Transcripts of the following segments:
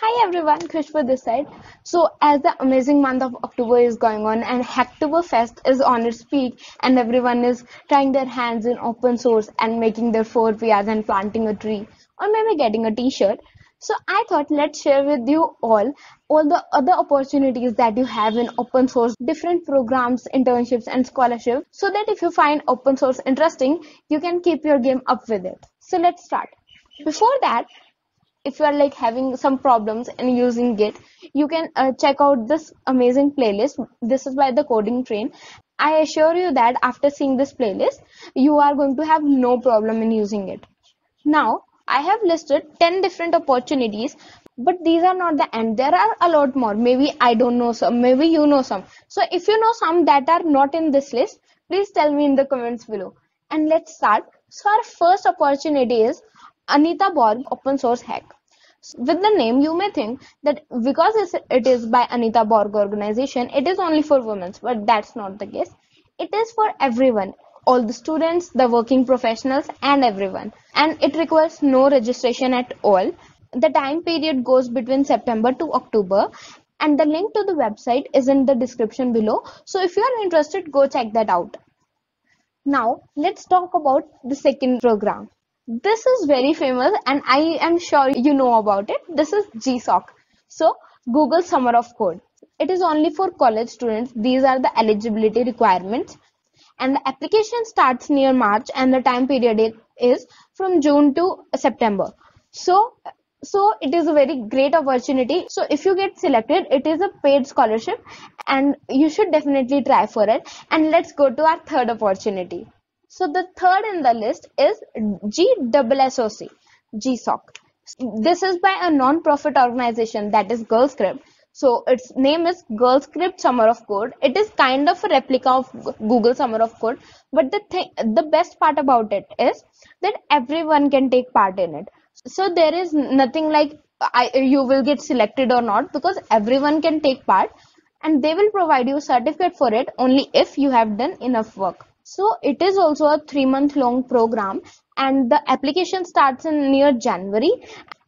Hi everyone, Khushboo this side. So as the amazing month of October is going on and Hacktoberfest is on its peak and everyone is trying their hands in open source and making their 4PRs and planting a tree or maybe getting a t-shirt. So I thought let's share with you all all the other opportunities that you have in open source, different programs, internships and scholarships so that if you find open source interesting, you can keep your game up with it. So let's start. Before that, if you are like having some problems and using git you can uh, check out this amazing playlist. This is by the coding train. I assure you that after seeing this playlist you are going to have no problem in using it. Now i have listed 10 different opportunities but these are not the end. There are a lot more. Maybe i don't know some. Maybe you know some. So if you know some that are not in this list please tell me in the comments below. And let's start. So our first opportunity is Anita Borg Open Source Hack. With the name, you may think that because it is by Anita Borg organization, it is only for women, but that's not the case. It is for everyone, all the students, the working professionals, and everyone. And it requires no registration at all. The time period goes between September to October, and the link to the website is in the description below. So if you are interested, go check that out. Now, let's talk about the second program. This is very famous and I am sure you know about it. This is GSOC. So Google Summer of Code. It is only for college students. These are the eligibility requirements. And the application starts near March and the time period is from June to September. So so it is a very great opportunity so if you get selected it is a paid scholarship and you should definitely try for it and let's go to our third opportunity so the third in the list is GSSOC, GSOC. This is by a non-profit organization that is GirlScript. So its name is GirlScript Summer of Code. It is kind of a replica of Google Summer of Code, but the thing, the best part about it is that everyone can take part in it. So there is nothing like I, you will get selected or not because everyone can take part and they will provide you a certificate for it only if you have done enough work. So it is also a three month long program and the application starts in near January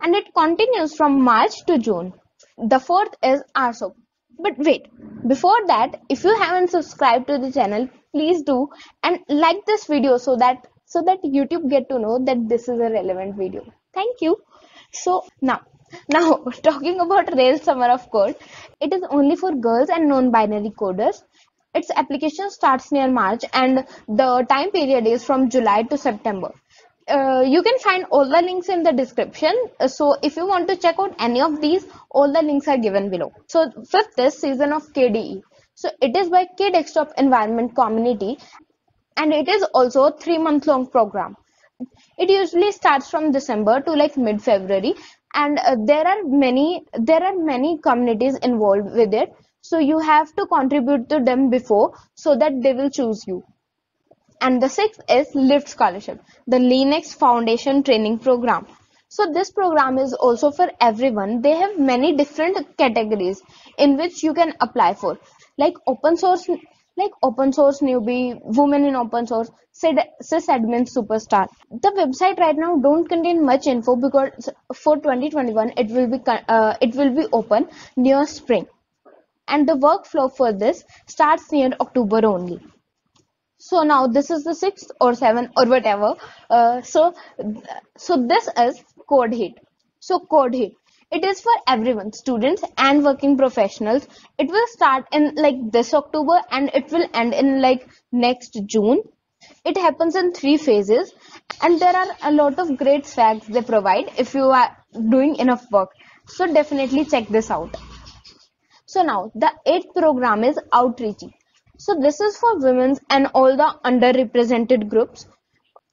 and it continues from March to June. The fourth is RSoC. But wait, before that, if you haven't subscribed to the channel, please do and like this video so that so that YouTube get to know that this is a relevant video. Thank you. So now now talking about Rails Summer of Code, it is only for girls and non-binary coders its application starts near March and the time period is from July to September. Uh, you can find all the links in the description. Uh, so if you want to check out any of these, all the links are given below. So fifth is season of KDE. So it is by K Desktop Environment Community and it is also a three month long program. It usually starts from December to like mid February and uh, there are many there are many communities involved with it so you have to contribute to them before so that they will choose you. And the sixth is LIFT Scholarship, the Linux Foundation Training Program. So this program is also for everyone. They have many different categories in which you can apply for, like open source, like open source newbie, women in open source, sysadmin superstar. The website right now don't contain much info because for 2021 it will be uh, it will be open near spring and the workflow for this starts near October only. So now this is the sixth or seventh or whatever. Uh, so so this is Codeheat. So Codeheat. It is for everyone, students and working professionals. It will start in like this October and it will end in like next June. It happens in three phases and there are a lot of great swags they provide if you are doing enough work. So definitely check this out. So now the eighth program is Outreachy. So this is for women and all the underrepresented groups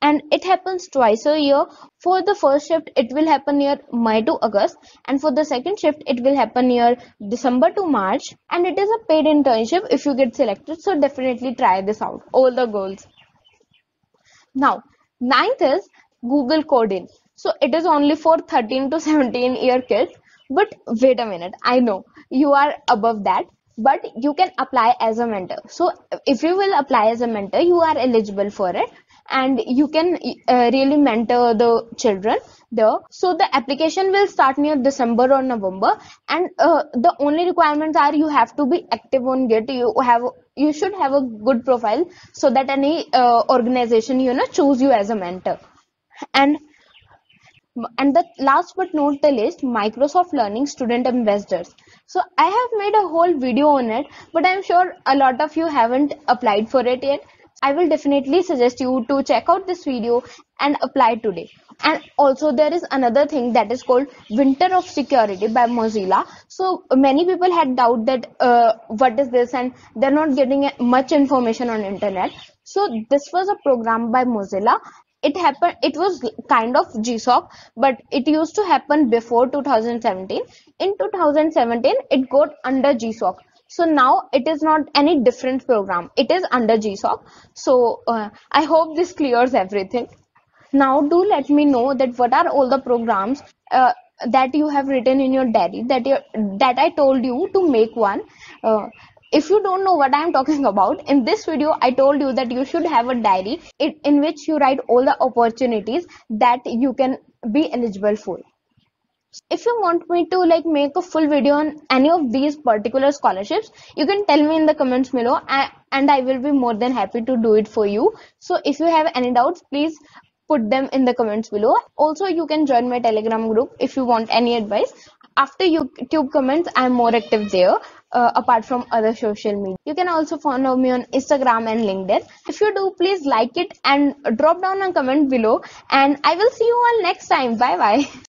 and it happens twice a year. For the first shift, it will happen near May to August, and for the second shift, it will happen near December to March. And it is a paid internship if you get selected, so definitely try this out. All the goals. Now, ninth is Google Code In. So it is only for 13 to 17 year kids. But wait a minute, I know you are above that but you can apply as a mentor. So if you will apply as a mentor you are eligible for it and you can uh, really mentor the children there. So the application will start near december or november and uh, the only requirements are you have to be active on git. You have you should have a good profile so that any uh, organization you know choose you as a mentor. And and the last but not the least microsoft learning student ambassadors so i have made a whole video on it but i'm sure a lot of you haven't applied for it yet. I will definitely suggest you to check out this video and apply today. And also there is another thing that is called winter of security by mozilla. So many people had doubt that uh, what is this and they're not getting much information on internet. So this was a program by mozilla it happened it was kind of gsoc but it used to happen before 2017 in 2017 it got under gsoc so now it is not any different program. It is under gsoc so uh, i hope this clears everything. Now do let me know that what are all the programs uh, that you have written in your diary that you that i told you to make one. Uh, if you don't know what i'm talking about in this video i told you that you should have a diary in which you write all the opportunities that you can be eligible for. If you want me to like make a full video on any of these particular scholarships you can tell me in the comments below and i will be more than happy to do it for you. So if you have any doubts please put them in the comments below. Also you can join my telegram group if you want any advice. After youtube comments i'm more active there uh, apart from other social media. You can also follow me on Instagram and LinkedIn. If you do, please like it and drop down a comment below. And I will see you all next time. Bye bye.